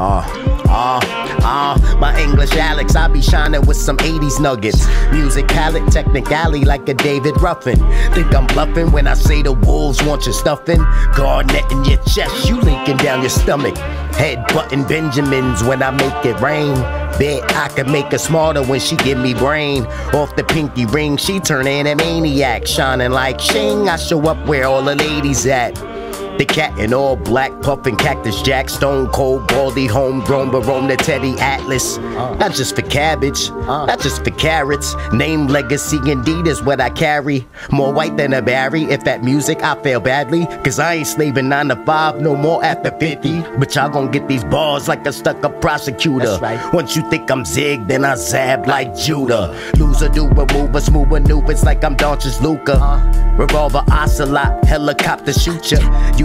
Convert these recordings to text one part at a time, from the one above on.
Ah, ah, ah, my English Alex, I be shining with some 80s nuggets. Music palette, technically like a David Ruffin. Think I'm bluffing when I say the wolves want your stuffing? Garnet in your chest, you leaking down your stomach. Head button Benjamins when I make it rain. Bet I can make her smarter when she give me brain. Off the pinky ring, she turn maniac, Shining like Shing, I show up where all the ladies at. The cat in all black, puffin' cactus jack, stone cold, baldy, homegrown, barome the Teddy Atlas. Uh. Not just for cabbage, uh. not just for carrots. Name, legacy, indeed is what I carry. More white than a Barry. If that music, I fail badly. Cause I ain't slaving 9 to 5 no more after 50. But y'all gon' get these bars like a stuck up prosecutor. Right. Once you think I'm zig, then I zab like Judah. Loser, do a mover, smooth maneuvers like I'm Doncic Luka. Uh. Revolver, ocelot, helicopter shoot ya.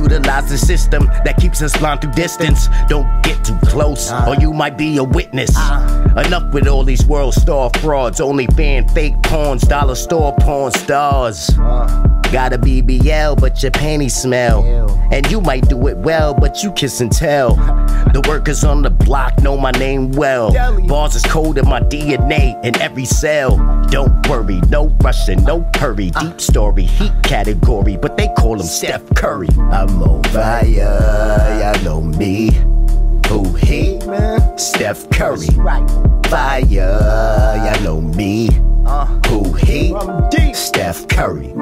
Utilize the system that keeps us blind through distance. Don't get too close, uh. or you might be a witness. Uh. Enough with all these world star frauds, only fan fake pawns, dollar store porn stars. Uh. Got a BBL, but your panties smell. And you might do it well, but you kiss and tell. The workers on the block know my name well. Bars is cold in my DNA in every cell. Don't worry, no rushing, no hurry. Uh. Deep story, heat category, but they call him Steph Curry. I'm on fire, y'all know me. Who he? Steph Curry. Fire, y'all know me. Uh. Who he? Steph Curry.